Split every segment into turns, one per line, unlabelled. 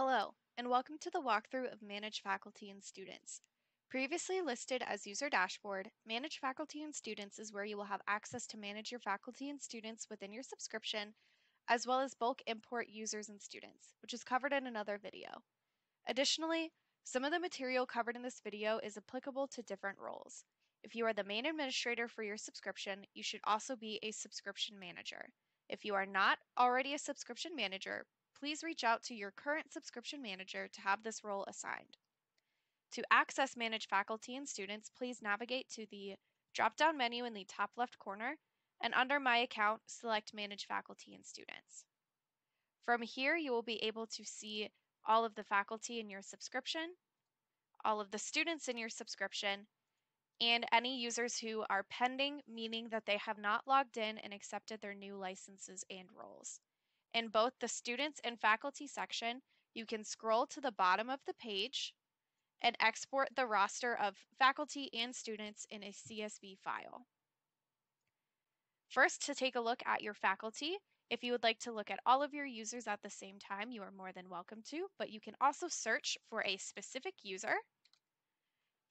Hello, and welcome to the walkthrough of Manage Faculty and Students. Previously listed as User Dashboard, Manage Faculty and Students is where you will have access to manage your faculty and students within your subscription, as well as bulk import users and students, which is covered in another video. Additionally, some of the material covered in this video is applicable to different roles. If you are the main administrator for your subscription, you should also be a subscription manager. If you are not already a subscription manager, please reach out to your current subscription manager to have this role assigned. To access Manage Faculty and Students, please navigate to the drop-down menu in the top left corner, and under My Account, select Manage Faculty and Students. From here, you will be able to see all of the faculty in your subscription, all of the students in your subscription, and any users who are pending, meaning that they have not logged in and accepted their new licenses and roles. In both the students and faculty section, you can scroll to the bottom of the page and export the roster of faculty and students in a CSV file. First, to take a look at your faculty, if you would like to look at all of your users at the same time, you are more than welcome to, but you can also search for a specific user.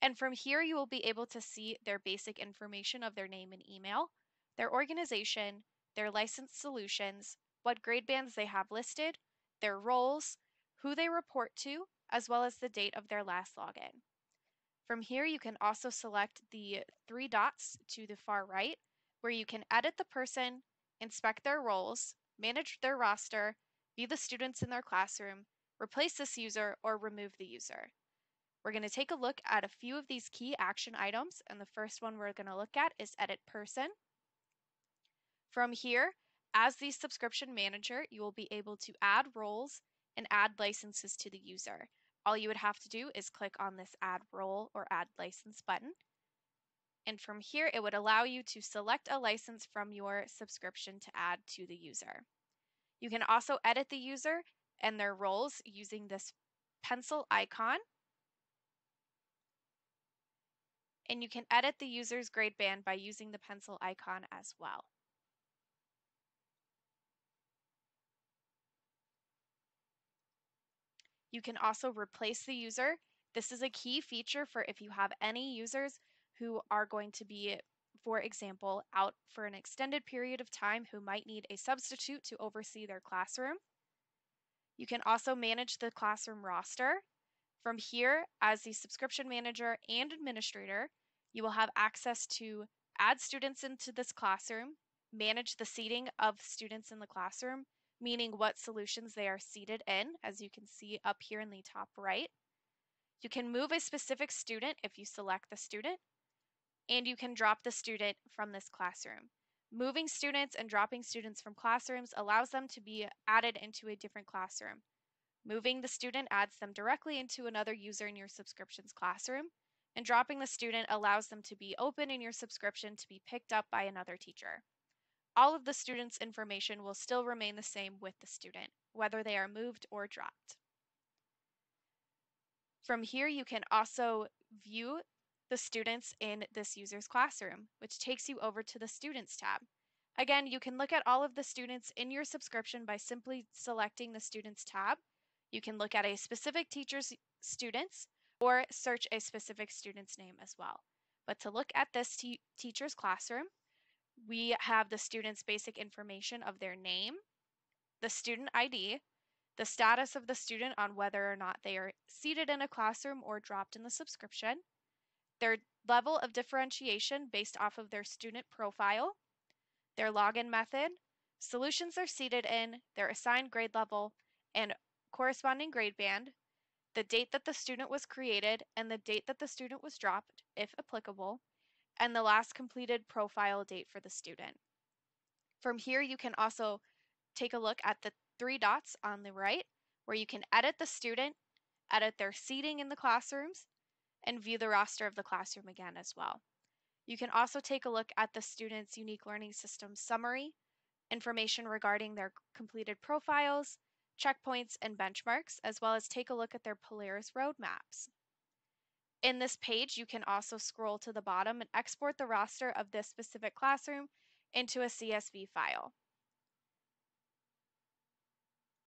And from here, you will be able to see their basic information of their name and email, their organization, their licensed solutions, what grade bands they have listed, their roles, who they report to, as well as the date of their last login. From here, you can also select the three dots to the far right, where you can edit the person, inspect their roles, manage their roster, view the students in their classroom, replace this user, or remove the user. We're going to take a look at a few of these key action items, and the first one we're going to look at is Edit Person. From here, as the subscription manager, you will be able to add roles and add licenses to the user. All you would have to do is click on this Add Role or Add License button. And from here, it would allow you to select a license from your subscription to add to the user. You can also edit the user and their roles using this pencil icon. And you can edit the user's grade band by using the pencil icon as well. You can also replace the user. This is a key feature for if you have any users who are going to be, for example, out for an extended period of time who might need a substitute to oversee their classroom. You can also manage the classroom roster. From here, as the subscription manager and administrator, you will have access to add students into this classroom, manage the seating of students in the classroom, meaning what solutions they are seated in, as you can see up here in the top right. You can move a specific student if you select the student, and you can drop the student from this classroom. Moving students and dropping students from classrooms allows them to be added into a different classroom. Moving the student adds them directly into another user in your subscription's classroom, and dropping the student allows them to be open in your subscription to be picked up by another teacher all of the student's information will still remain the same with the student, whether they are moved or dropped. From here, you can also view the students in this user's classroom, which takes you over to the Students tab. Again, you can look at all of the students in your subscription by simply selecting the Students tab. You can look at a specific teacher's students or search a specific student's name as well. But to look at this teacher's classroom, we have the student's basic information of their name, the student ID, the status of the student on whether or not they are seated in a classroom or dropped in the subscription, their level of differentiation based off of their student profile, their login method, solutions they're seated in, their assigned grade level, and corresponding grade band, the date that the student was created, and the date that the student was dropped, if applicable, and the last completed profile date for the student. From here, you can also take a look at the three dots on the right where you can edit the student, edit their seating in the classrooms, and view the roster of the classroom again as well. You can also take a look at the student's unique learning system summary, information regarding their completed profiles, checkpoints, and benchmarks, as well as take a look at their Polaris roadmaps. In this page, you can also scroll to the bottom and export the roster of this specific classroom into a CSV file.